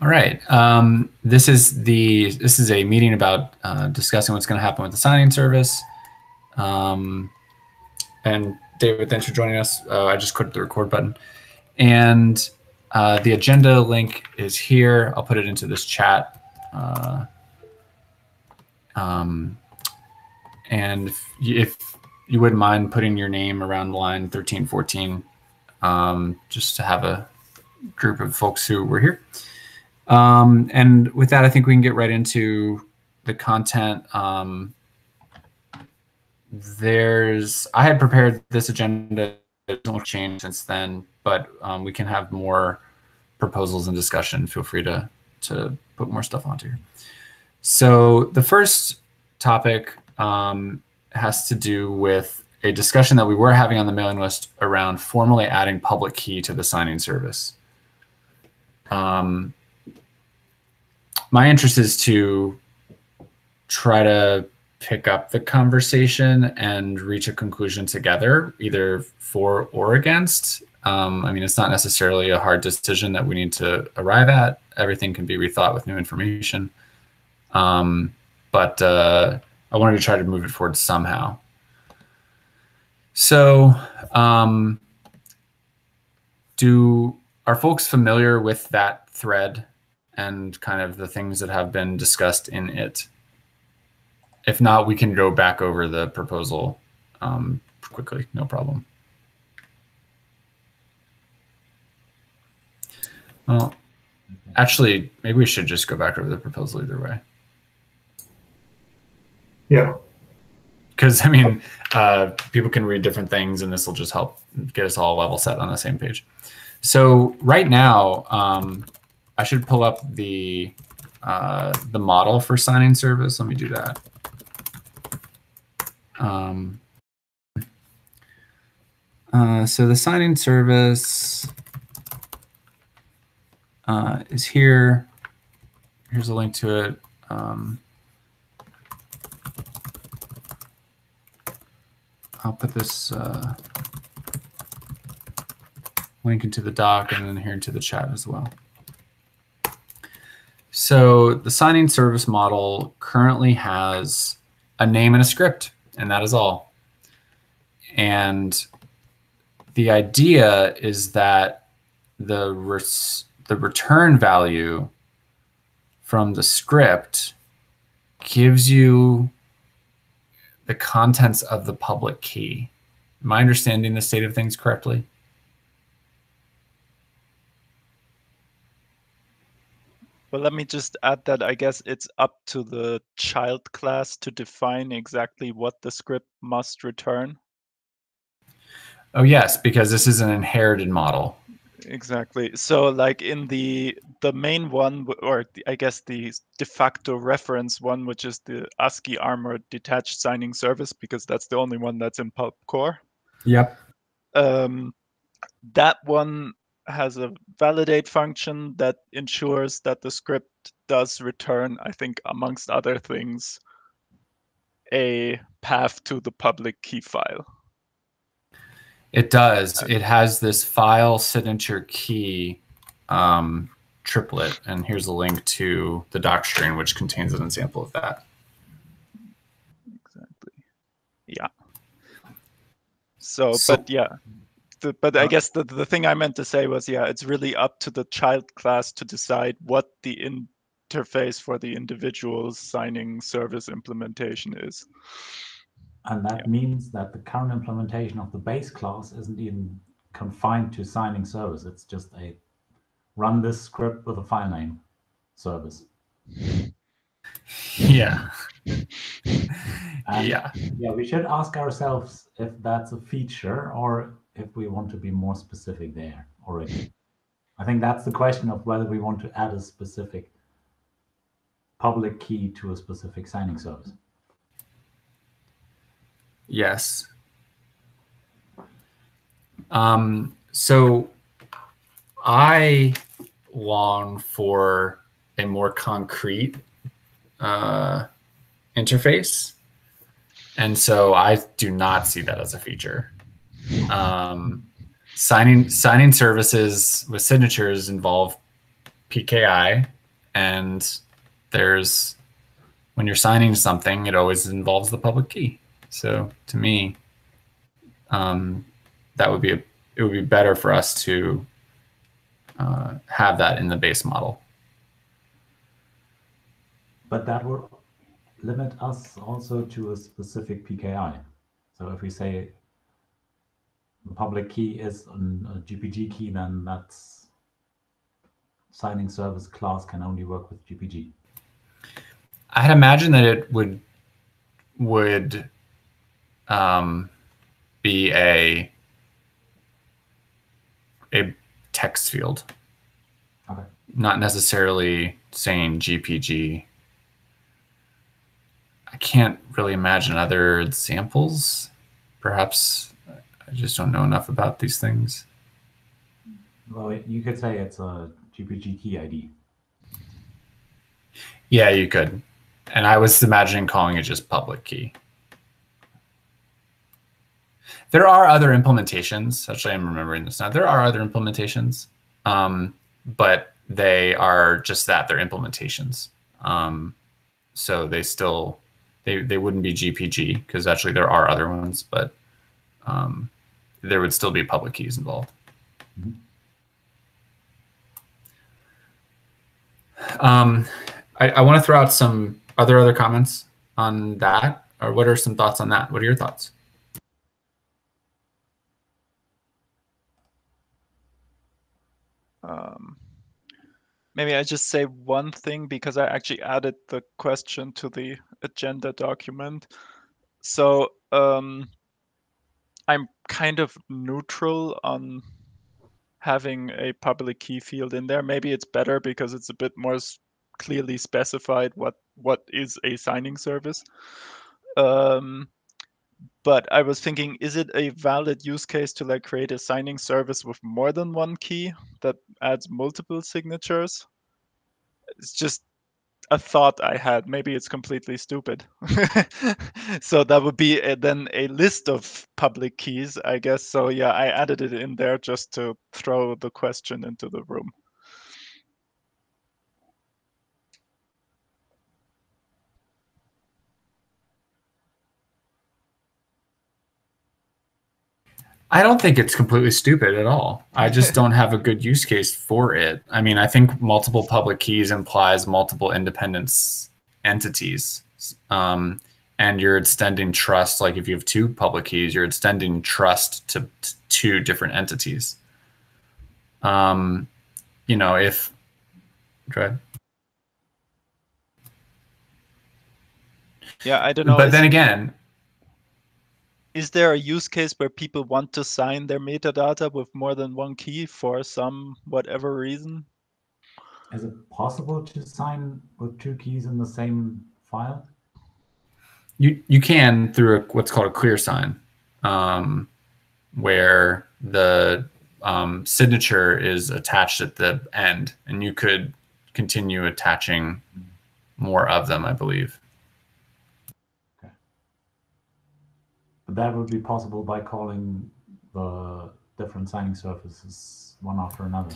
All right. Um, this is the this is a meeting about uh, discussing what's going to happen with the signing service. Um, and David, thanks for joining us. Uh, I just clicked the record button, and uh, the agenda link is here. I'll put it into this chat. Uh, um, and if you, if you wouldn't mind putting your name around line 1314, um, just to have a group of folks who were here. Um, and with that, I think we can get right into the content. Um, there's, I had prepared this agenda, it's changed since then, but um, we can have more proposals and discussion. Feel free to, to put more stuff onto here. So the first topic um, has to do with a discussion that we were having on the mailing list around formally adding public key to the signing service. Um, my interest is to try to pick up the conversation and reach a conclusion together, either for or against. Um, I mean, it's not necessarily a hard decision that we need to arrive at. Everything can be rethought with new information. Um, but uh, I wanted to try to move it forward somehow. So, um, do are folks familiar with that thread and kind of the things that have been discussed in it? If not, we can go back over the proposal um, quickly, no problem. Well, actually, maybe we should just go back over the proposal either way. Yeah. Because, I mean, uh, people can read different things, and this will just help get us all level set on the same page. So right now, um, I should pull up the uh, the model for signing service. Let me do that. Um, uh, so the signing service uh, is here. Here's a link to it. Um, I'll put this uh, link into the doc and then here into the chat as well. So the signing service model currently has a name and a script, and that is all. And the idea is that the res the return value from the script gives you the contents of the public key. Am I understanding the state of things correctly? Well, let me just add that I guess it's up to the child class to define exactly what the script must return. Oh, yes, because this is an inherited model. Exactly. So like in the the main one or the, I guess the de facto reference one which is the ASCII armored detached signing service because that's the only one that's in pulp core. Yep. Um, that one has a validate function that ensures that the script does return, I think, amongst other things, a path to the public key file. It does. It has this file signature key um, triplet, and here's a link to the docstring, which contains an example of that. Exactly. Yeah. So, so but yeah, the, but I uh, guess the, the thing I meant to say was, yeah, it's really up to the child class to decide what the interface for the individual signing service implementation is. And that yeah. means that the current implementation of the base class isn't even confined to signing service. It's just a run this script with a file name service. Yeah. Yeah. Yeah, we should ask ourselves if that's a feature or if we want to be more specific there already. I think that's the question of whether we want to add a specific public key to a specific signing service. Yes. Um, so I long for a more concrete uh, interface. And so I do not see that as a feature. Um, signing signing services with signatures involve PKI, and there's when you're signing something, it always involves the public key. So to me, um, that would be a, it would be better for us to uh, have that in the base model. But that would limit us also to a specific PKI. So if we say public key is a GPG key, then that's signing service class can only work with GPG. I had imagined that it would would um, be a a text field. Okay. Not necessarily saying GPG. I can't really imagine other examples. Perhaps I just don't know enough about these things. Well, you could say it's a GPG key ID. Yeah, you could. And I was imagining calling it just public key. There are other implementations. Actually, I'm remembering this now. There are other implementations, um, but they are just that. They're implementations. Um, so they still they they wouldn't be GPG because actually there are other ones, but um, there would still be public keys involved. Um, I, I want to throw out some. other other comments on that, or what are some thoughts on that? What are your thoughts? Um, maybe I just say one thing because I actually added the question to the agenda document. So um, I'm kind of neutral on having a public key field in there. Maybe it's better because it's a bit more clearly specified what what is a signing service. Um, but I was thinking, is it a valid use case to like create a signing service with more than one key that adds multiple signatures? It's just a thought I had. Maybe it's completely stupid. so that would be a, then a list of public keys, I guess. So yeah, I added it in there just to throw the question into the room. I don't think it's completely stupid at all. I just don't have a good use case for it. I mean, I think multiple public keys implies multiple independent entities. Um, and you're extending trust. Like if you have two public keys, you're extending trust to, to two different entities. Um, you know, if, go ahead. Yeah, I don't know. But then again, is there a use case where people want to sign their metadata with more than one key for some whatever reason? Is it possible to sign with two keys in the same file? You you can through a, what's called a clear sign, um, where the um, signature is attached at the end, and you could continue attaching more of them, I believe. That would be possible by calling the different signing services one after another.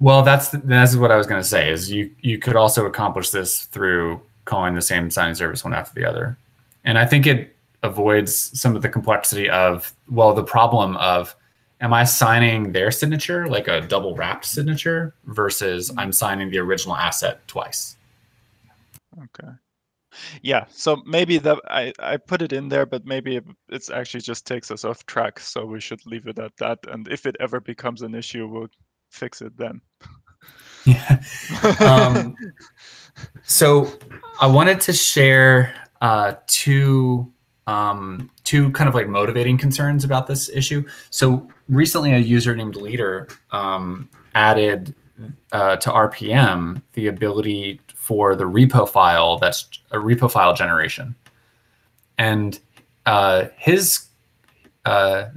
Well, that's that's what I was going to say. Is you you could also accomplish this through calling the same signing service one after the other, and I think it avoids some of the complexity of well, the problem of am I signing their signature like a double wrapped signature versus I'm signing the original asset twice. Okay yeah so maybe that i i put it in there but maybe it, it's actually just takes us off track so we should leave it at that and if it ever becomes an issue we'll fix it then. Yeah. Um, so i wanted to share uh, two um, two kind of like motivating concerns about this issue. So recently a user named leader um, added uh, to rpm the ability for the repo file that's a repo file generation. And uh, his, uh,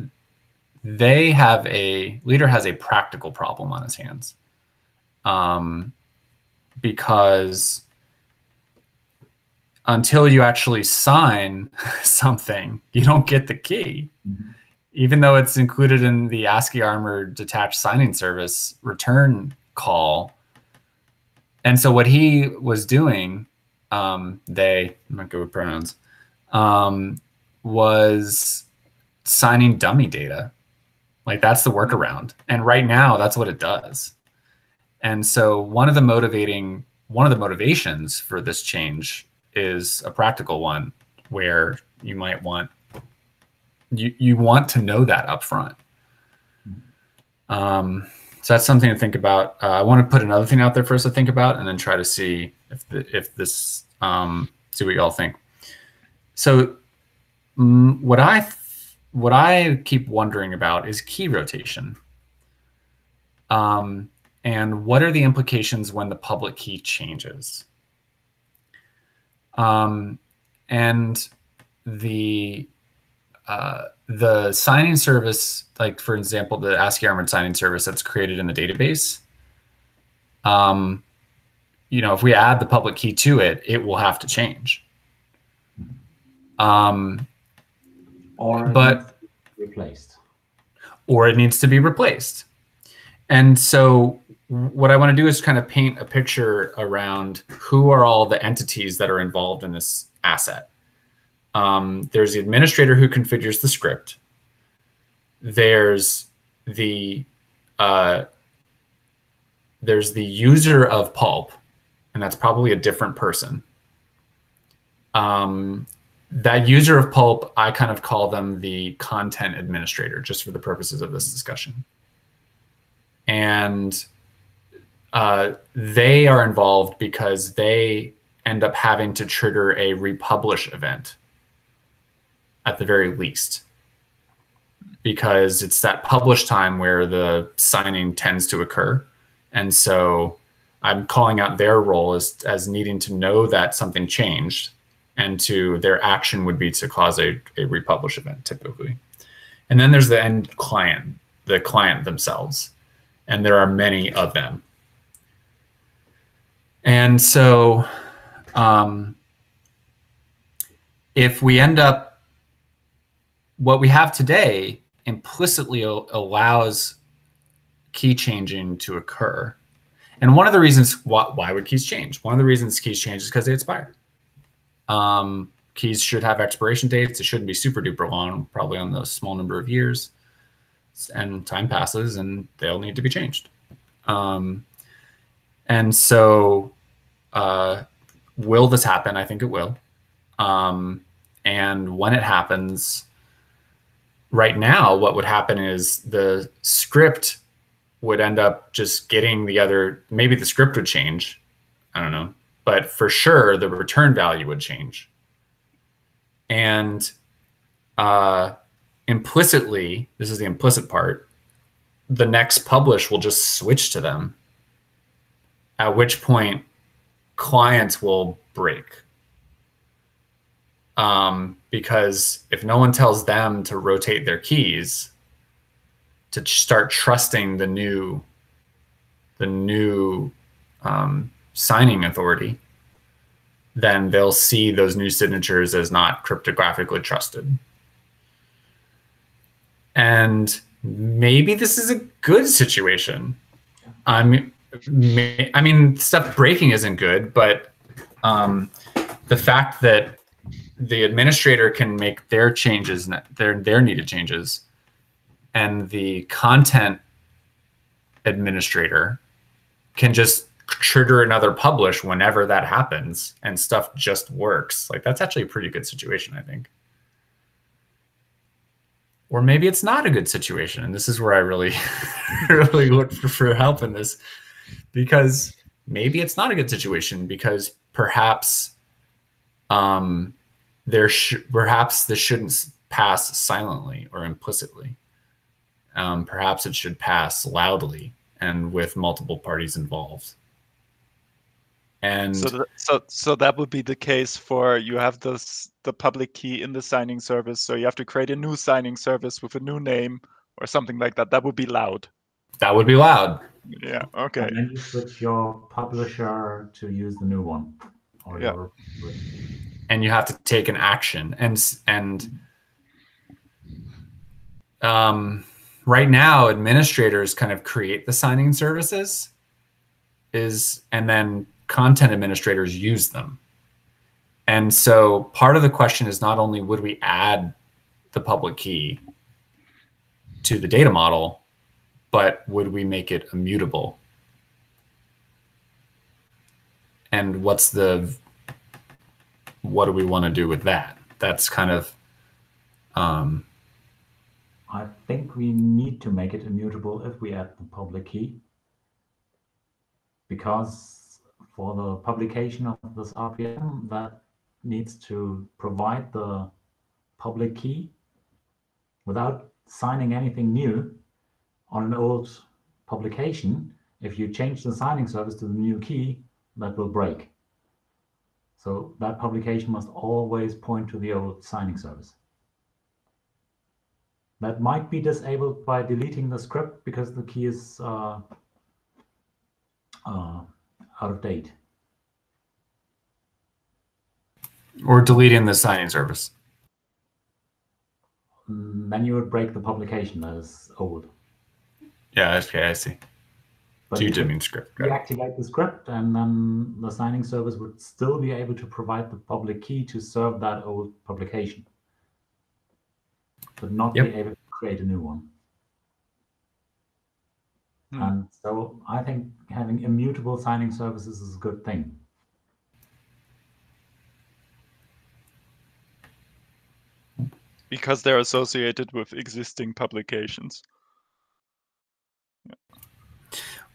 they have a, leader has a practical problem on his hands um, because until you actually sign something, you don't get the key. Mm-hmm. Even though it's included in the ASCII armor detached signing service return call, and so what he was doing, um, they, I'm not good with pronouns, um, was signing dummy data. Like that's the workaround. And right now, that's what it does. And so one of the motivating, one of the motivations for this change is a practical one where you might want you you want to know that up front. Um, so that's something to think about. Uh, I want to put another thing out there for us to think about, and then try to see if the, if this um, see what y'all think. So, mm, what I what I keep wondering about is key rotation. Um, and what are the implications when the public key changes? Um, and the uh, the signing service, like for example, the ASCII armored signing service that's created in the database, um, you know, if we add the public key to it, it will have to change. Um, or but replaced, or it needs to be replaced. And so, what I want to do is kind of paint a picture around who are all the entities that are involved in this asset. Um, there's the administrator who configures the script. There's the uh, there's the user of pulp, and that's probably a different person. Um, that user of pulp, I kind of call them the content administrator, just for the purposes of this discussion. And uh, they are involved because they end up having to trigger a republish event at the very least because it's that publish time where the signing tends to occur. And so i'm calling out their role as, as needing to know that something changed and to their action would be to cause a, a republish event typically. And then there's the end client the client themselves. And there are many of them. And so um, if we end up what we have today implicitly allows key changing to occur. And one of the reasons why, why would keys change? One of the reasons keys change is because they expire. Um, keys should have expiration dates. It shouldn't be super duper long, probably on the small number of years. And time passes and they'll need to be changed. Um, and so, uh, will this happen? I think it will. Um, and when it happens, right now, what would happen is the script would end up just getting the other, maybe the script would change. I don't know. But for sure, the return value would change. And uh, implicitly, this is the implicit part, the next publish will just switch to them. At which point, clients will break um, because if no one tells them to rotate their keys to start trusting the new the new um, signing authority then they'll see those new signatures as not cryptographically trusted. And maybe this is a good situation. I mean i mean stuff breaking isn't good but um, the fact that the administrator can make their changes, their their needed changes, and the content administrator can just trigger another publish whenever that happens, and stuff just works. Like that's actually a pretty good situation, I think. Or maybe it's not a good situation, and this is where I really, really look for, for help in this, because maybe it's not a good situation because perhaps um, there sh- perhaps this shouldn't pass silently or implicitly. Um, perhaps it should pass loudly and with multiple parties involved. And so, th- so, so that would be the case for you have this the public key in the signing service. So you have to create a new signing service with a new name or something like that. That would be loud. That would be loud. Yeah. Okay. And then you switch your publisher to use the new one. Or yeah. Your and you have to take an action and and um, right now administrators kind of create the signing services is and then content administrators use them. And so part of the question is not only would we add the public key to the data model, but would we make it immutable? And what's the, what do we want to do with that? That's kind of, um, I think we need to make it immutable if we add the public key. Because for the publication of this RPM, that needs to provide the public key without signing anything new on an old publication. If you change the signing service to the new key, that will break. So that publication must always point to the old signing service. That might be disabled by deleting the script because the key is uh, uh, out of date. Or deleting the signing service. Then you would break the publication as old. Yeah, okay, I see. But so you did mean script. Deactivate the script, and then the signing service would still be able to provide the public key to serve that old publication, but not yep. be able to create a new one. Hmm. And so I think having immutable signing services is a good thing. Because they're associated with existing publications.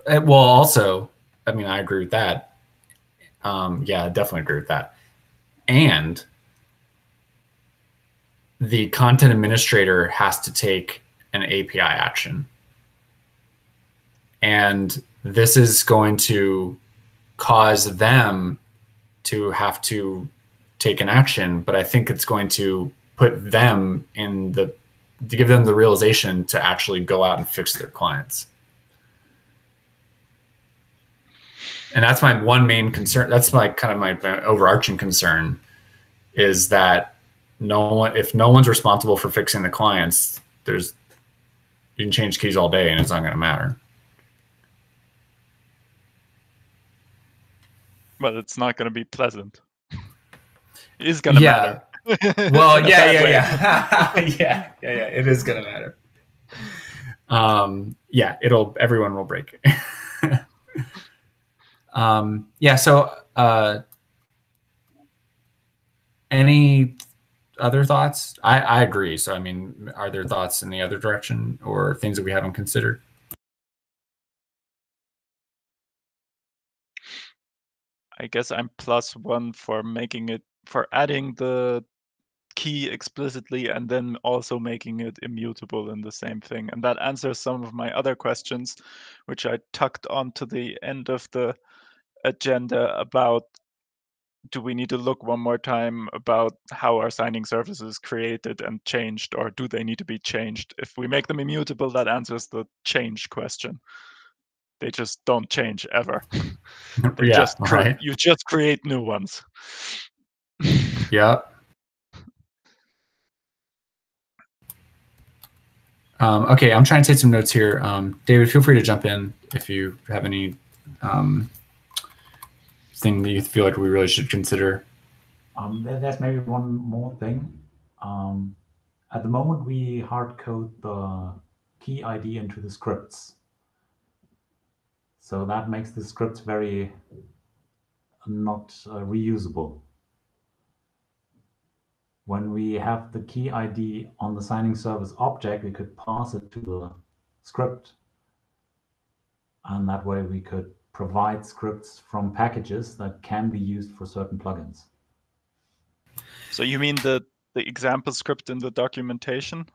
Uh, well, also, I mean, I agree with that. Um, yeah, I definitely agree with that. And the content administrator has to take an API action. And this is going to cause them to have to take an action, but I think it's going to put them in the to give them the realization to actually go out and fix their clients. And that's my one main concern. That's my kind of my overarching concern is that no one, if no one's responsible for fixing the clients, there's you can change keys all day and it's not going to matter. But it's not going to be pleasant. It is going to yeah. matter. well, yeah, yeah, yeah, yeah, yeah, yeah. It is going to matter. Um, yeah, it'll. Everyone will break. Um, yeah. So, uh, any other thoughts? I, I agree. So, I mean, are there thoughts in the other direction or things that we haven't considered? I guess I'm plus one for making it for adding the key explicitly and then also making it immutable in the same thing. And that answers some of my other questions, which I tucked onto the end of the agenda about do we need to look one more time about how our signing services created and changed, or do they need to be changed? If we make them immutable, that answers the change question. They just don't change ever. they yeah, just right. You just create new ones. yeah. Um, okay, I'm trying to take some notes here. Um, David, feel free to jump in if you have any um, thing that you feel like we really should consider? Um, there's maybe one more thing. Um, at the moment, we hard code the key ID into the scripts. So that makes the scripts very not uh, reusable. When we have the key ID on the signing service object, we could pass it to the script. And that way we could provide scripts from packages that can be used for certain plugins. So you mean the, the example script in the documentation?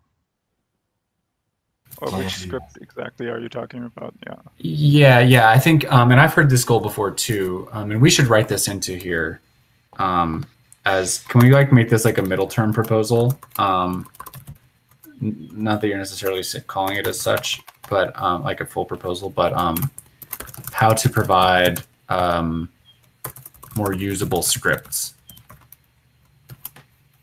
Or which script exactly are you talking about? Yeah. Yeah, yeah. I think, um, and I've heard this goal before too. Um, and we should write this into here. Um, as can we like make this like a middle term proposal? Um, not that you're necessarily calling it as such, but um, like a full proposal. But um, how to provide um, more usable scripts?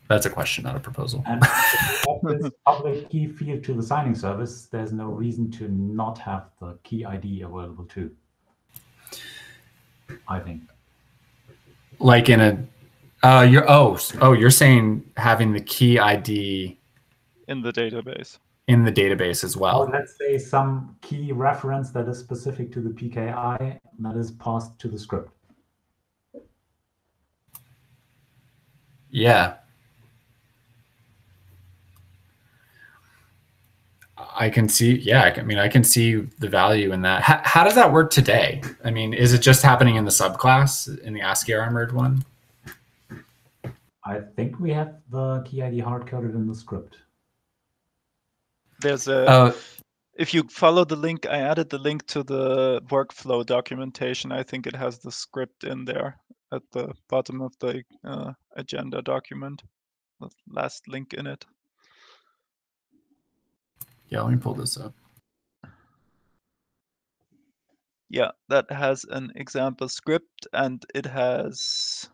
That's a question, not a proposal. And if public key field to the signing service, there's no reason to not have the key ID available too. I think. Like in a, uh, you're oh oh you're saying having the key ID in the database in the database as well. Oh, or let's say some key reference that is specific to the PKI that is passed to the script. Yeah. I can see, yeah, I mean, I can see the value in that. How, how does that work today? I mean, is it just happening in the subclass in the ASCII armored one? I think we have the key ID hard coded in the script. There's a, uh, if you follow the link, I added the link to the workflow documentation. I think it has the script in there at the bottom of the uh, agenda document, the last link in it. Yeah, let me pull this up. Yeah, that has an example script and it has.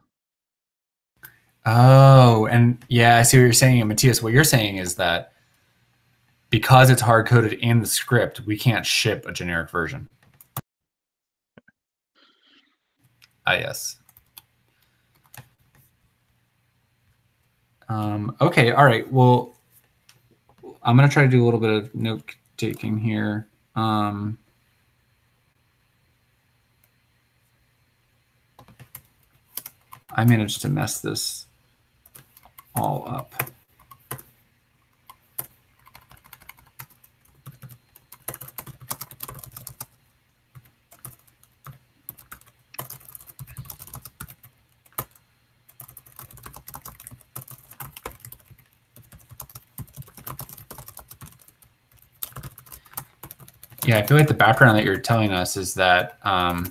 Oh, and yeah, I see what you're saying. Matthias, what you're saying is that because it's hard coded in the script, we can't ship a generic version. Ah, yes. Um, okay, all right. Well, I'm going to try to do a little bit of note taking here. Um, I managed to mess this all up. Yeah, I feel like the background that you're telling us is that, um,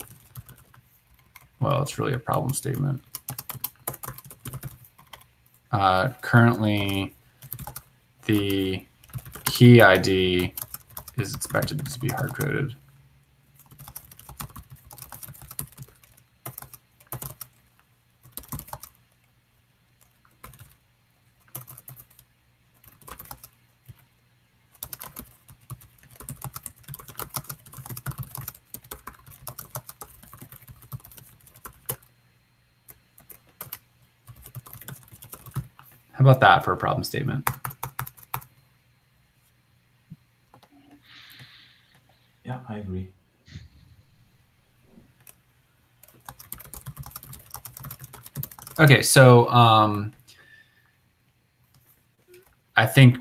well, it's really a problem statement. Uh, currently, the key ID is expected to be hard about that for a problem statement? Yeah, I agree. Okay, so um, I think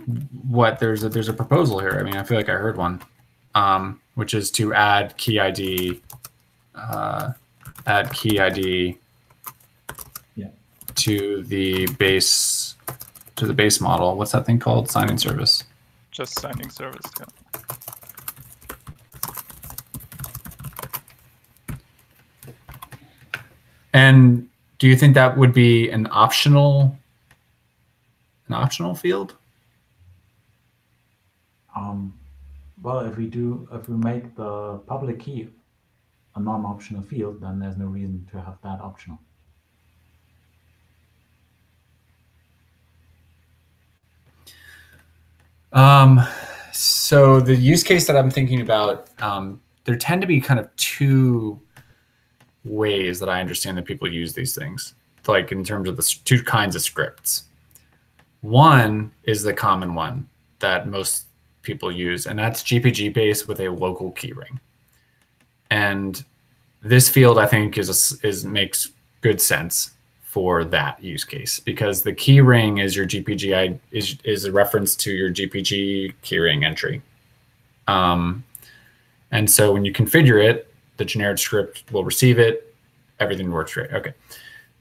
what there's a, there's a proposal here. I mean, I feel like I heard one, um, which is to add key ID, uh, add key ID yeah. to the base to the base model. What's that thing called? Signing service. Just signing service. Yeah. And do you think that would be an optional an optional field? Um, well, if we do, if we make the public key a non-optional field, then there's no reason to have that optional. Um, so the use case that I'm thinking about, um, there tend to be kind of two ways that I understand that people use these things, like in terms of the two kinds of scripts. One is the common one that most people use, and that's GPG based with a local keyring. And this field, I think, is a, is makes good sense for that use case because the key ring is your GPG is is a reference to your GPG keyring entry. Um, and so when you configure it, the generic script will receive it. Everything works great. Okay.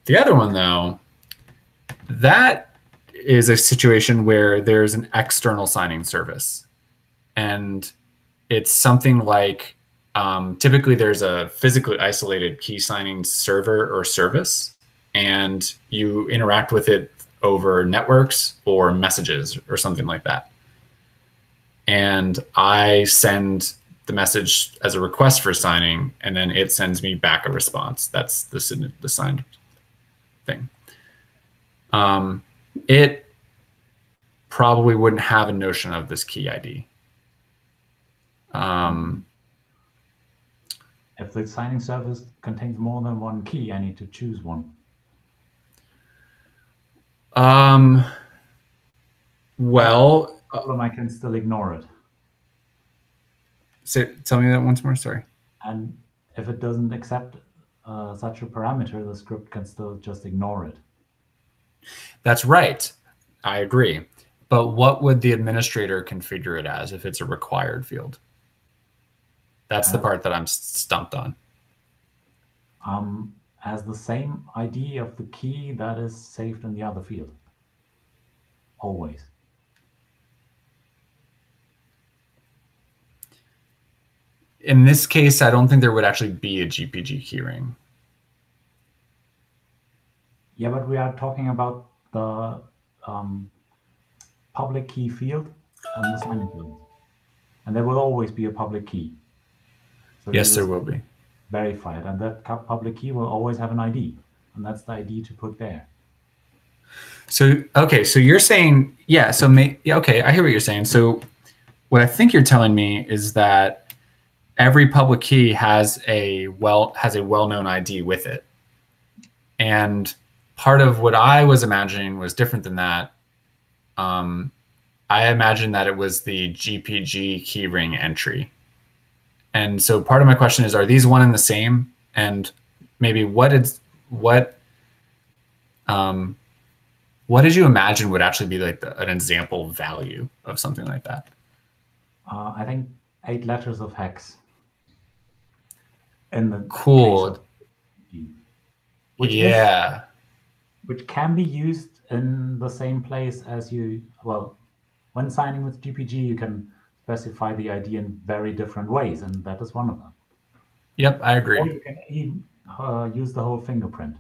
The other one though, that is a situation where there's an external signing service, and it's something like um, typically there's a physically isolated key signing server or service and you interact with it over networks or messages or something like that. And I send the message as a request for signing, and then it sends me back a response. That's the, the signed thing. Um, it probably wouldn't have a notion of this key ID. Um, if the signing service contains more than one key, I need to choose one. Um. Well, problem, I can still ignore it. Say, tell me that once more. Sorry. And if it doesn't accept uh, such a parameter, the script can still just ignore it. That's right. I agree. But what would the administrator configure it as if it's a required field? That's the uh, part that I'm stumped on. Um, as the same ID of the key that is saved in the other field. Always. In this case, I don't think there would actually be a GPG keyring. Yeah, but we are talking about the um, public key field and the signing field. And there will always be a public key. So yes, there will be. Verify it. And that public key will always have an ID. And that's the ID to put there. So, okay, so you're saying, yeah, so, may, yeah, okay, I hear what you're saying. So, what I think you're telling me is that every public key has a well has a well-known ID with it. And part of what I was imagining was different than that. Um, I imagined that it was the GPG keyring entry. And so part of my question is, are these one and the same? And maybe what is what um, what did you imagine would actually be like the, an example value of something like that? Uh, I think eight letters of hex. In the cool. Which yeah. Is, which can be used in the same place as you, well, when signing with GPG, you can specify the ID in very different ways, and that is one of them. Yep, I agree. Or you can even, uh, use the whole fingerprint.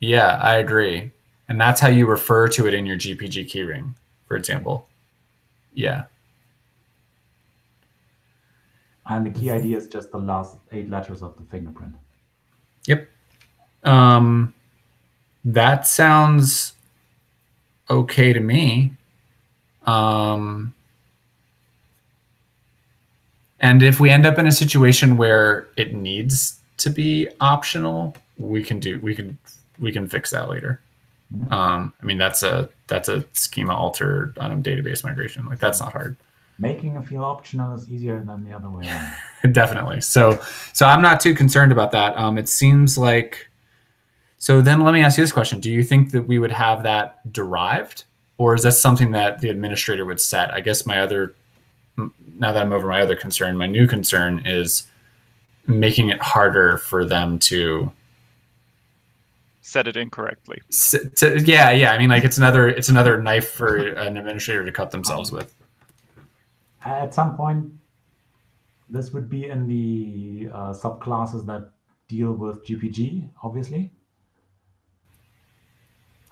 Yeah, I agree. And that's how you refer to it in your GPG keyring, for example. Yeah. And the key ID is just the last eight letters of the fingerprint. Yep. Um, that sounds okay to me. Um, and if we end up in a situation where it needs to be optional, we can do we can we can fix that later. Mm-hmm. Um, I mean that's a that's a schema alter um, database migration. Like that's not hard. Making a field optional is easier than the other way around. Definitely. So so I'm not too concerned about that. Um, it seems like so then let me ask you this question. Do you think that we would have that derived? Or is that something that the administrator would set? I guess my other, now that I'm over my other concern, my new concern is making it harder for them to set it incorrectly. To, yeah, yeah. I mean, like it's another it's another knife for an administrator to cut themselves with. At some point, this would be in the uh, subclasses that deal with GPG, obviously.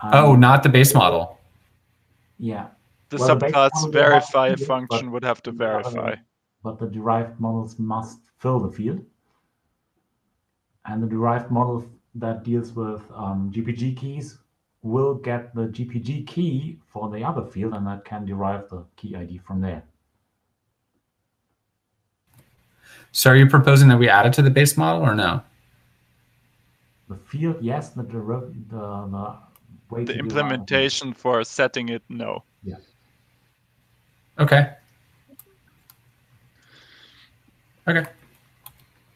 Um, oh, not the base model. Yeah. The well, subclass the verify function would have to verify. But the derived models must fill the field. And the derived model that deals with um, GPG keys will get the GPG key for the other field, and that can derive the key ID from there. So are you proposing that we add it to the base model or no? The field, yes. The, the, the way the implementation for setting it no yeah okay okay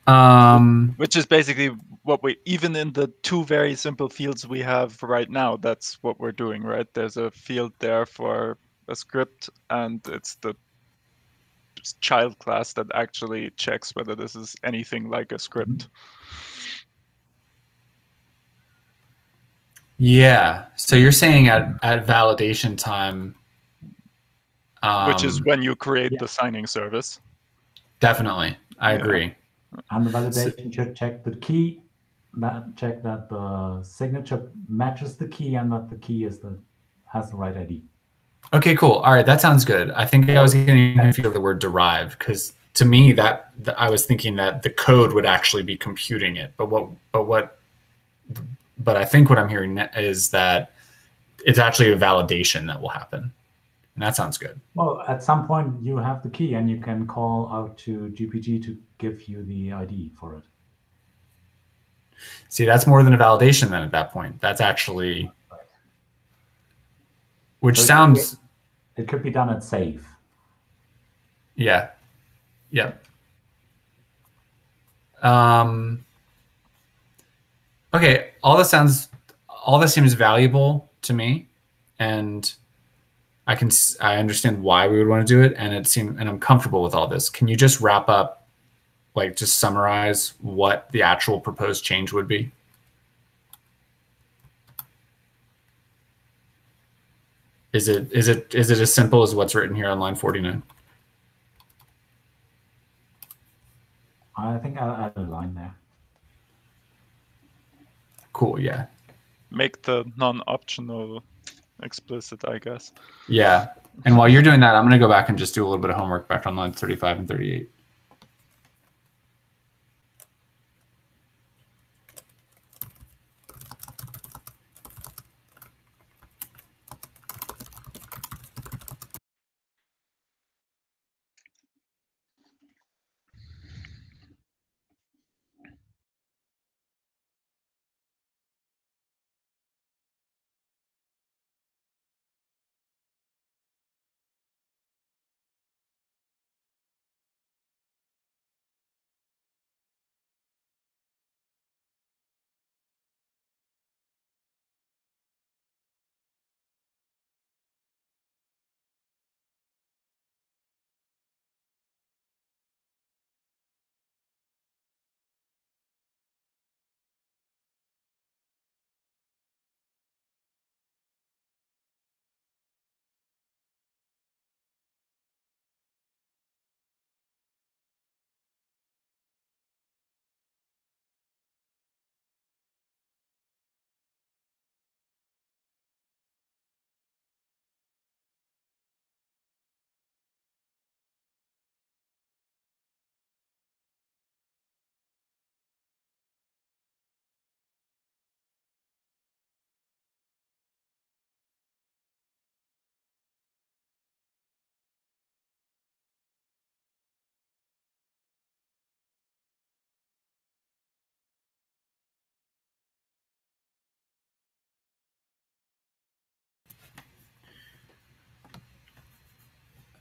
um which is basically what we even in the two very simple fields we have right now that's what we're doing right there's a field there for a script and it's the child class that actually checks whether this is anything like a script. Yeah. So you're saying at, at validation time, um, which is um, when you create yeah. the signing service. Definitely, I yeah. agree. And the validation so, should check the key, that check that the signature matches the key and that the key is the has the right ID. Okay, cool. All right, that sounds good. I think I was getting confused with the word derive because to me that, that I was thinking that the code would actually be computing it, but what but what but I think what I'm hearing is that it's actually a validation that will happen. And that sounds good. Well, at some point you have the key and you can call out to GPG to give you the ID for it. See, that's more than a validation then at that point. That's actually which So sounds It could be done at save. yeah, yeah. Um. Okay, all this sounds, all this seems valuable to me, and I can I understand why we would want to do it, and it seems and I'm comfortable with all this. Can you just wrap up, like just summarize what the actual proposed change would be? Is it is it is it as simple as what's written here on line 49? I think I'll add a line there. Cool, yeah. Make the non-optional explicit, I guess. Yeah. And while you're doing that, I'm going to go back and just do a little bit of homework back on line 35 and 38.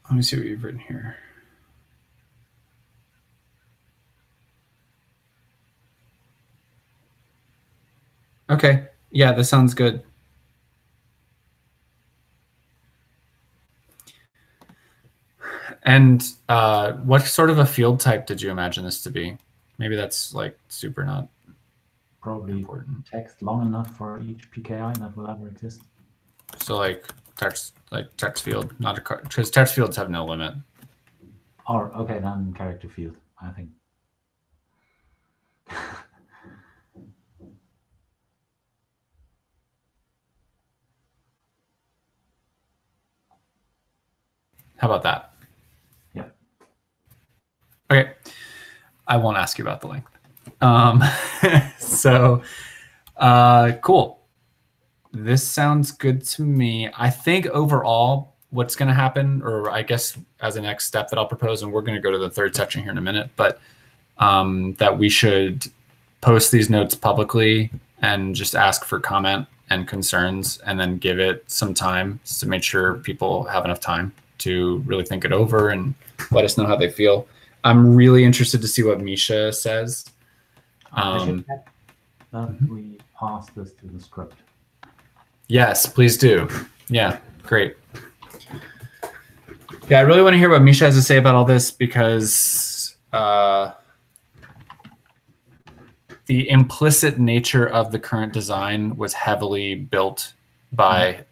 Let me see what you've written here. Okay. Yeah, that sounds good. And uh, what sort of a field type did you imagine this to be? Maybe that's like super not Probably important. text long enough for each PKI that will ever exist. So like text, like text field, not a because text fields have no limit. Or okay, then character field. I think. How about that? Yeah. Okay. I won't ask you about the length. Um, so, uh, cool. This sounds good to me. I think overall, what's going to happen, or I guess as a next step that I'll propose, and we're going to go to the third section here in a minute, but um, that we should post these notes publicly and just ask for comment and concerns and then give it some time to make sure people have enough time to really think it over and let us know how they feel. I'm really interested to see what Misha says. I should Um, check that we pass this to the script. Yes, please do. Yeah, great. Yeah, I really want to hear what Misha has to say about all this because uh, the implicit nature of the current design was heavily built by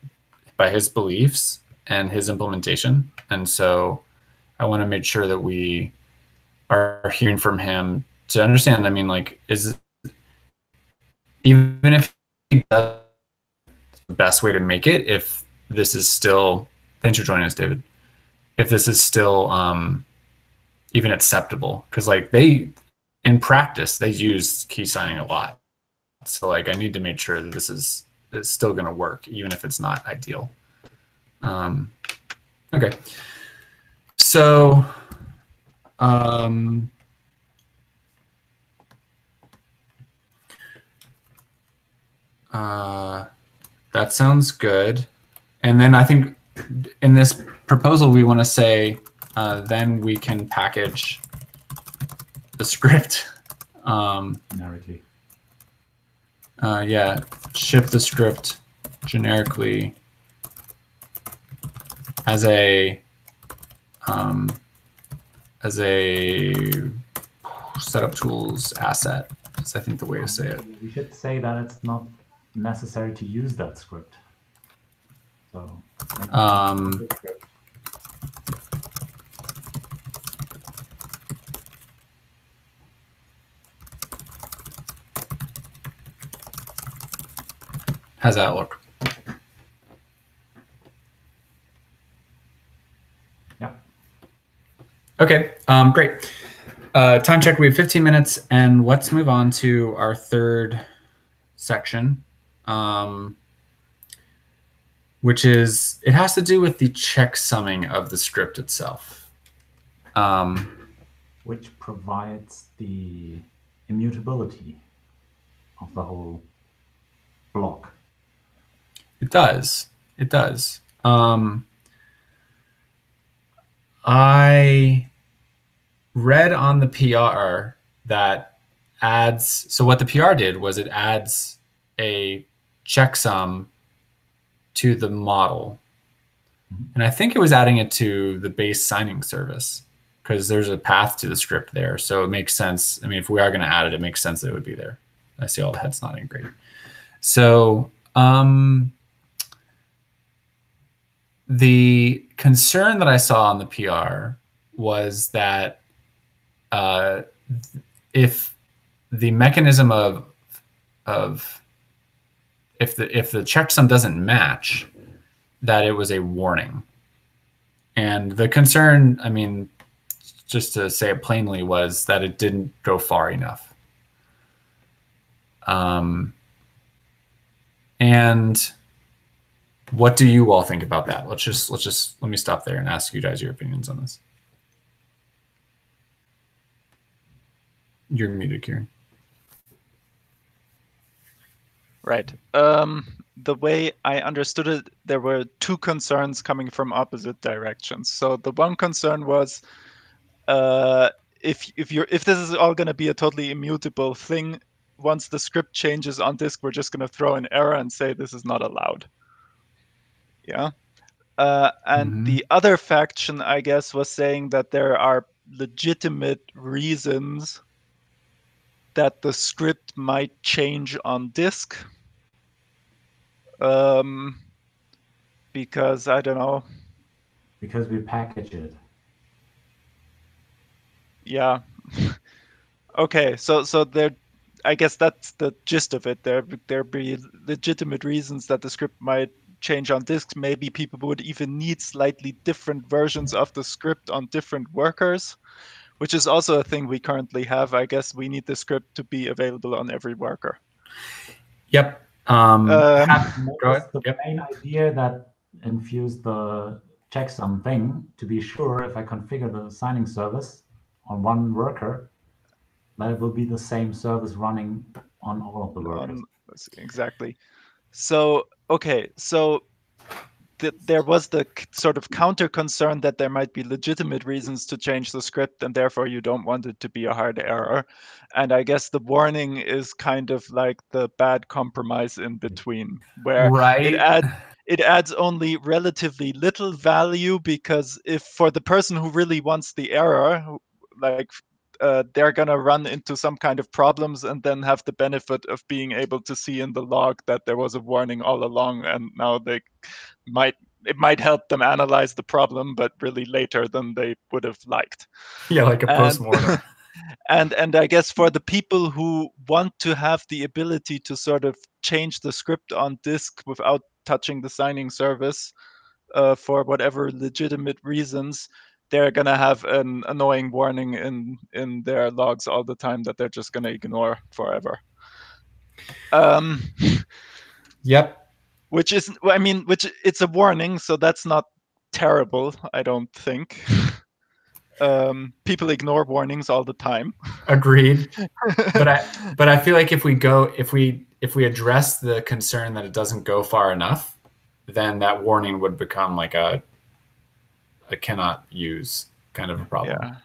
by his beliefs and his implementation, and so I want to make sure that we are hearing from him to understand. I mean, like, is even if he does the best way to make it, if this is still thanks for joining us, David. If this is still um, even acceptable, because like they in practice they use key signing a lot, so like I need to make sure that this is is still going to work, even if it's not ideal. Um, okay, so um, uh, that sounds good. and then I think in this proposal we want to say uh, then we can package the script. Um, Generically. uh, yeah, ship the script generically as a um, as a setup tools asset. Is I think the way to say it. We should say that it's not necessary to use that script. So. Um, how's that look? Yeah. Okay, um, great. Uh, time check. We have 15 minutes, and let's move on to our third section, um, which is it has to do with the checksumming of the script itself. Um, which provides the immutability of the whole block. It does. It does. Um, I read on the PR that adds. So what the PR did was it adds a checksum to the model, and I think it was adding it to the base signing service because there's a path to the script there. So it makes sense. I mean, if we are going to add it, it makes sense that it would be there. I see all the heads nodding. Great. So um, the concern that I saw on the PR was that uh, if the mechanism of of if the if the checksum doesn't match, that it was a warning. And the concern, I mean, just to say it plainly, was that it didn't go far enough. Um, and what do you all think about that? Let's just let's just let me stop there and ask you guys your opinions on this. You're muted, Quirin. Right. Um, the way I understood it, there were two concerns coming from opposite directions. So the one concern was uh, if if you're if this is all going to be a totally immutable thing, once the script changes on disk, we're just going to throw an error and say this is not allowed. Yeah. Uh, and mm-hmm. the other faction, I guess, was saying that there are legitimate reasons that the script might change on disk. Um, because I don't know. Because we package it. Yeah. okay, so so there I guess that's the gist of it. There there be legitimate reasons that the script might change on disks. Maybe people would even need slightly different versions of the script on different workers, which is also a thing we currently have. I guess we need the script to be available on every worker. Yep. Um, um, go ahead. The yep. main idea that infused the checksum thing to be sure if I configure the signing service on one worker, that it will be the same service running on all of the workers. exactly. So okay, so th- there was the sort of counter concern that there might be legitimate reasons to change the script, and therefore you don't want it to be a hard error. And I guess the warning is kind of like the bad compromise in between, where right. it adds it adds only relatively little value because if for the person who really wants the error, like uh, they're going to run into some kind of problems and then have the benefit of being able to see in the log that there was a warning all along and now they might it might help them analyze the problem but really later than they would have liked yeah like a postmortem and and i guess for the people who want to have the ability to sort of change the script on disk without touching the signing service uh, for whatever legitimate reasons they're gonna have an annoying warning in in their logs all the time that they're just gonna ignore forever. Um, yep. Which is, I mean, which it's a warning, so that's not terrible. I don't think. um, people ignore warnings all the time. Agreed. but I but I feel like if we go if we if we address the concern that it doesn't go far enough, then that warning would become like a a cannot use kind of a problem. Yeah.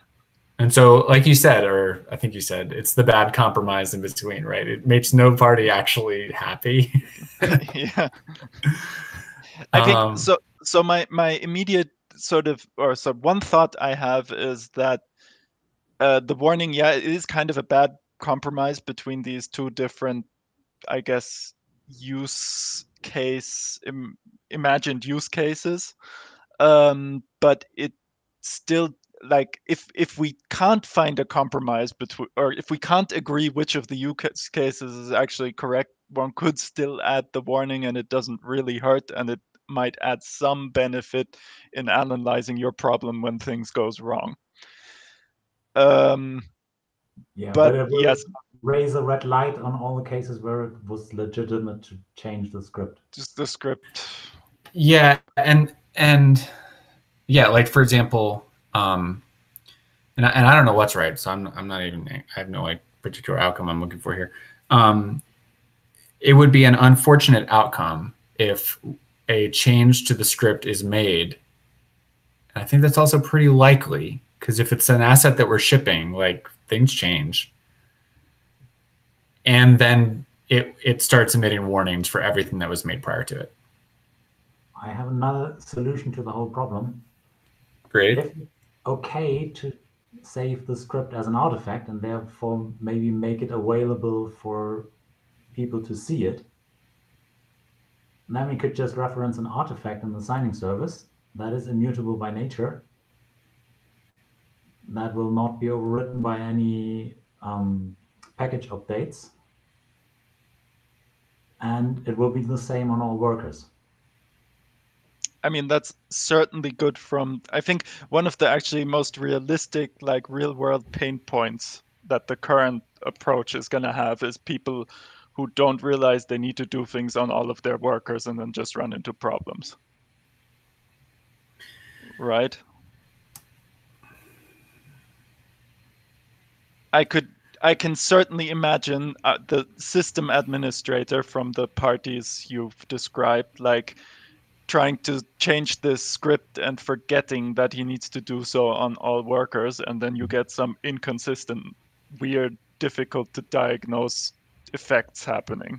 And so, like you said, or I think you said, it's the bad compromise in between, right? It makes no party actually happy. yeah. I think Um, so. So my my immediate sort of or so one thought I have is that uh, the warning, yeah, it is kind of a bad compromise between these two different, I guess, use case Im- imagined use cases. Um, but it still like if if we can't find a compromise between or if we can't agree which of the use cases is actually correct one could still add the warning and it doesn't really hurt and it might add some benefit in analyzing your problem when things goes wrong. Um Yeah, but it yes. raise a red light on all the cases where it was legitimate to change the script. just the script. Yeah, and and yeah, like for example, um, and I, and I don't know what's right, so I'm I'm not even I have no like particular outcome I'm looking for here. Um, it would be an unfortunate outcome if a change to the script is made. And I think that's also pretty likely because if it's an asset that we're shipping, like things change, and then it it starts emitting warnings for everything that was made prior to it. I have another solution to the whole problem. Great. If okay to save the script as an artifact and therefore maybe make it available for people to see it, then we could just reference an artifact in the signing service that is immutable by nature. That will not be overwritten by any um, package updates. And it will be the same on all workers. I mean, that's certainly good from, I think, one of the actually most realistic, like real world pain points that the current approach is going to have is people who don't realize they need to do things on all of their workers and then just run into problems. Right? I could I can certainly imagine uh, the system administrator from the parties you've described like trying to change this script and forgetting that he needs to do so on all workers and then you get some inconsistent weird difficult to diagnose effects happening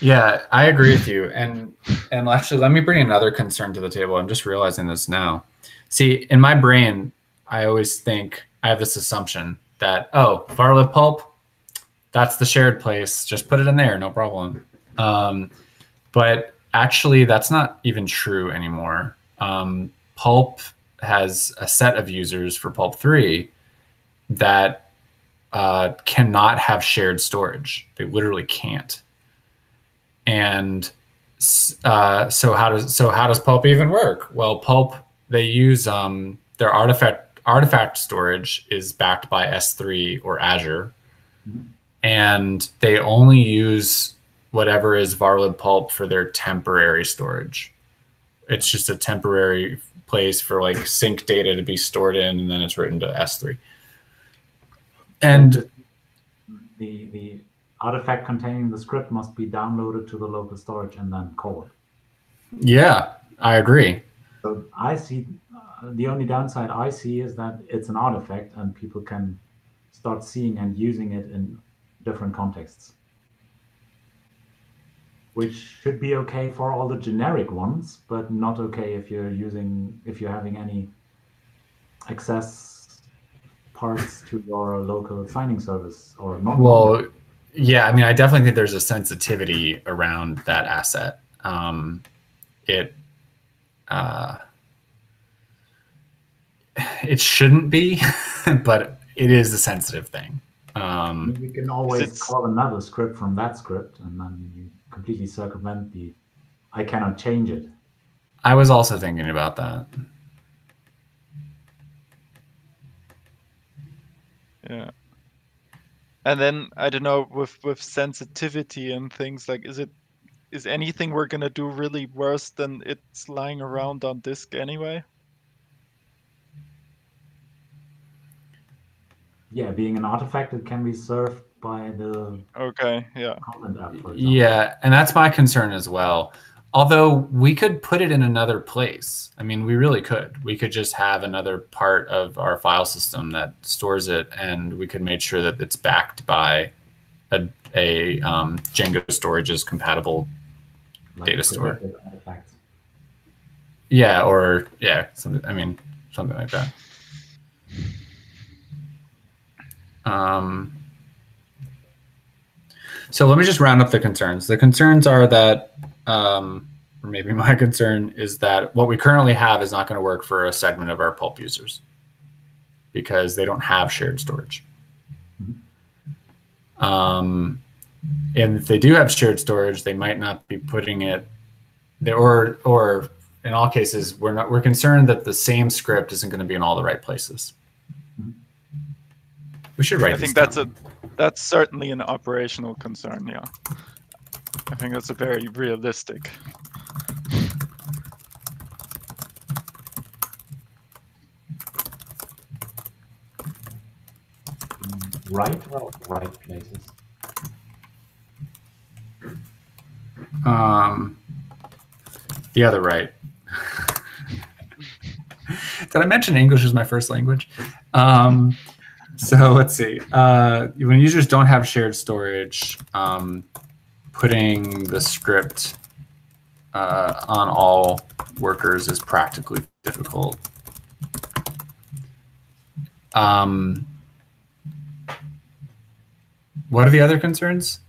Yeah, I agree with you. And and actually let me bring another concern to the table. I'm just realizing this now. See, in my brain, I always think I have this assumption that oh, Varlib pulp, that's the shared place. Just put it in there, no problem. Um, but actually that's not even true anymore. Um, pulp has a set of users for pulp 3 that uh, cannot have shared storage. They literally can't and uh, so how does so how does pulp even work well pulp they use um, their artifact artifact storage is backed by s3 or azure and they only use whatever is varlib pulp for their temporary storage it's just a temporary place for like sync data to be stored in and then it's written to s3 and the the artifact containing the script must be downloaded to the local storage and then called. yeah i agree So I see uh, the only downside I see is that it's an artifact and people can start seeing and using it in different contexts. Which should be okay for all the generic ones, but not okay if you're using if you're having any access parts to your local signing service or not. Well, yeah, I mean, I definitely think there's a sensitivity around that asset. Um, it uh, it shouldn't be, but it is a sensitive thing. Um, you can always call another script from that script and then you completely circumvent the I cannot change it. I was also thinking about that. yeah and then i don't know with with sensitivity and things like is it is anything we're gonna do really worse than it's lying around on disk anyway Yeah, being an artifact, it can be served by the okay yeah content app. Yeah, and that's my concern as well. although we could put it in another place. I mean, we really could. We could just have another part of our file system that stores it, and we could make sure that it's backed by a, a um, Django storage's compatible like data store. Yeah, or yeah, something. I mean, something like that. Um, so let me just round up the concerns. The concerns are that, um, or maybe my concern is that what we currently have is not going to work for a segment of our pulp users because they don't have shared storage. Um, and if they do have shared storage, they might not be putting it, there, or or in all cases, we're not we're concerned that the same script isn't going to be in all the right places. We should write. I think down. that's a that's certainly an operational concern. Yeah, I think that's a very realistic. Right or right places? Um, the other right. Did I mention English is my first language? Um, so let's see. Uh, when users don't have shared storage, um, putting the script uh, on all workers is practically difficult. Um, what are the other concerns?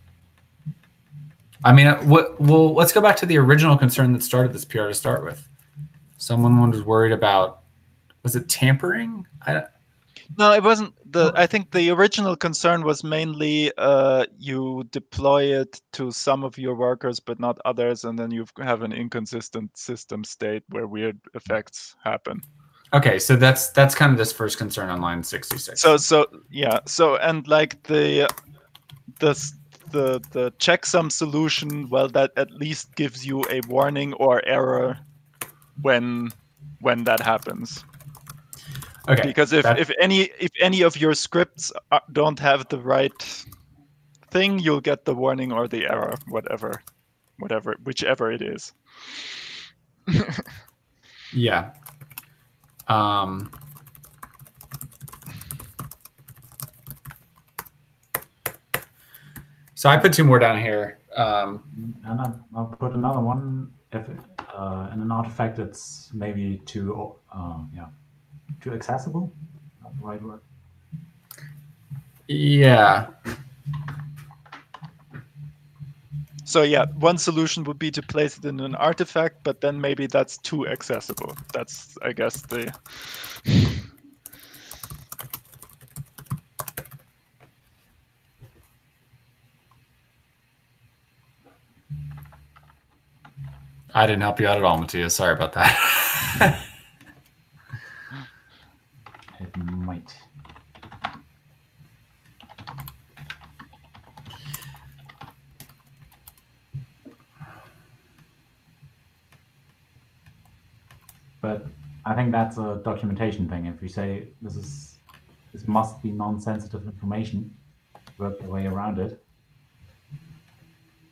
I mean, uh, what? Well, let's go back to the original concern that started this PR to start with. Someone was worried about was it tampering? I, no, it wasn't. The I think the original concern was mainly uh, you deploy it to some of your workers, but not others, and then you have an inconsistent system state where weird effects happen. Okay, so that's that's kind of this first concern on line sixty six. So so yeah, so and like the the the the checksum solution, well, that at least gives you a warning or error when when that happens. Okay. Because if, if any if any of your scripts don't have the right thing, you'll get the warning or the error, whatever, whatever, whichever it is. yeah. Um. So I put two more down here. Um, and I'll put another one. If uh, in an artifact, it's maybe too, uh, yeah, too accessible. Not the right word. Yeah. So yeah, one solution would be to place it in an artifact, but then maybe that's too accessible. That's I guess the I didn't help you out at all, Matthias. Sorry about that. it might. But I think that's a documentation thing. If you say this is this must be non-sensitive information, work your way around it.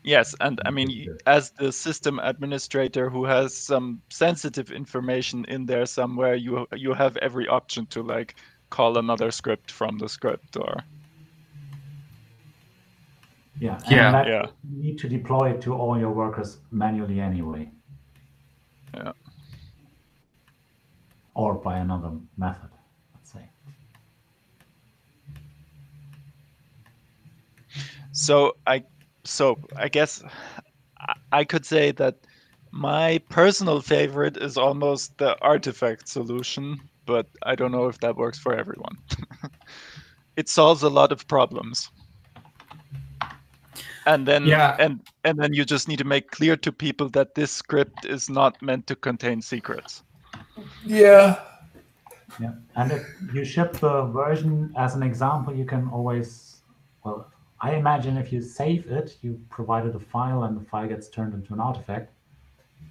Yes, and I mean, as the system administrator who has some sensitive information in there somewhere, you you have every option to like call another script from the script or. Yeah. Yeah. yeah. You need to deploy it to all your workers manually anyway. Yeah. Or by another method, let's say. So I so I guess I could say that my personal favorite is almost the artifact solution, but I don't know if that works for everyone. it solves a lot of problems. And then yeah. and and then you just need to make clear to people that this script is not meant to contain secrets. Yeah. Yeah. And if you ship the version as an example, you can always well I imagine if you save it, you provided a file and the file gets turned into an artifact.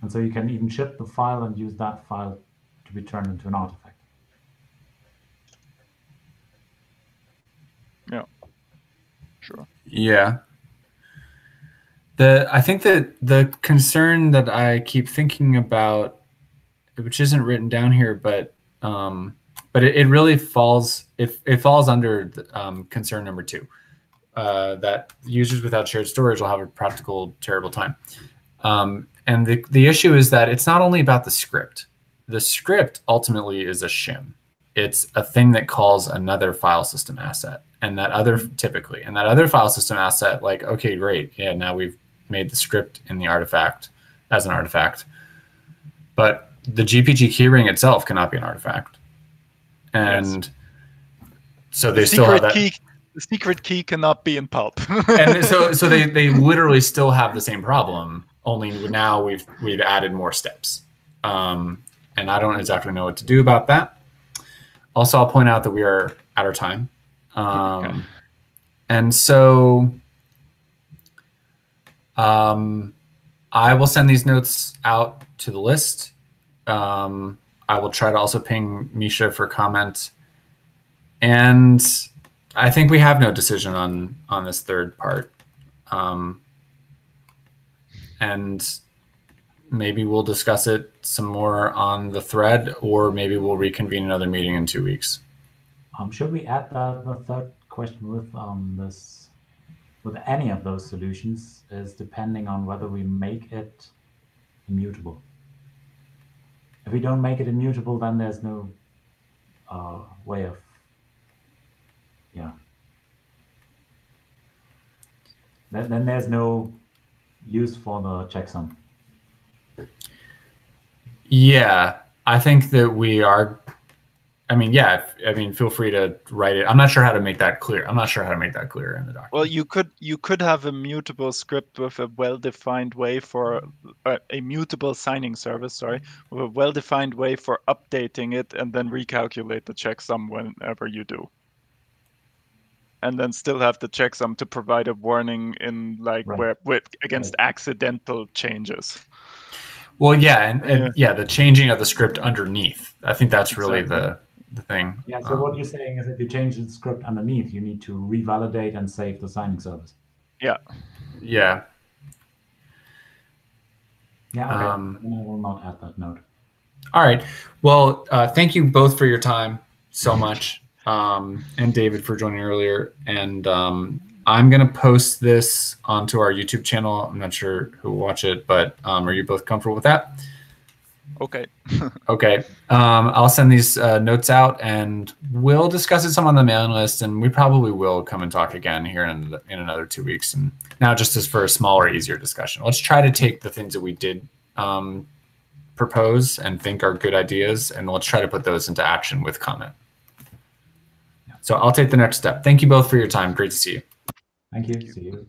And so you can even ship the file and use that file to be turned into an artifact. Yeah, sure. Yeah. The I think that the concern that I keep thinking about, which isn't written down here, but um, but it, it really falls it, it falls under um, concern number two, uh, that users without shared storage will have a practical terrible time. Um, and the the issue is that it's not only about the script. The script ultimately is a shim. It's a thing that calls another file system asset, and that other typically, and that other file system asset, like okay, great, yeah, now we've made the script in the artifact as an artifact, but the GPG keyring itself cannot be an artifact and yes. so they the still have that. Key, the secret key cannot be in pulp. and so, so they they literally still have the same problem. Only now we've we've added more steps, um, and I don't exactly know what to do about that. Also, I'll point out that we are at our time, um, okay. and so um, I will send these notes out to the list. Um, I will try to also ping Misha for comment. And I think we have no decision on on this third part. Um, and maybe we'll discuss it some more on the thread, or maybe we'll reconvene another meeting in two weeks. Um, should we add the, the third question with um, this, with any of those solutions is depending on whether we make it immutable. If we don't make it immutable, then there's no uh, way of, yeah. Then, then there's no use for the checksum. Yeah, I think that we are I mean, yeah. I mean, feel free to write it. I'm not sure how to make that clear. I'm not sure how to make that clear in the document. Well, you could you could have a mutable script with a well-defined way for uh, a mutable signing service. Sorry, with a well-defined way for updating it and then recalculate the checksum whenever you do. And then still have the checksum to provide a warning in like right. where with against right. accidental changes. Well, yeah, and, and yeah. yeah. the changing of the script underneath. I think that's really exactly. the the thing. Yeah. So um, what you're saying is if you change the script underneath, you need to revalidate and save the signing service. Yeah. Yeah. Yeah. Okay. Um, I will not add that note. All right. Well, uh, thank you both for your time so much, um, and David for joining earlier. And um, I'm gonna post this onto our YouTube channel. I'm not sure who will watch it, but um, are you both comfortable with that? Okay. okay. Um, I'll send these uh, notes out and we'll discuss it some on the mailing list. And we probably will come and talk again here in, in another two weeks. And now, just as for a smaller, easier discussion, let's try to take the things that we did um, propose and think are good ideas, and let's try to put those into action with comment. So I'll take the next step. Thank you both for your time. Great to see you. Thank you. See you.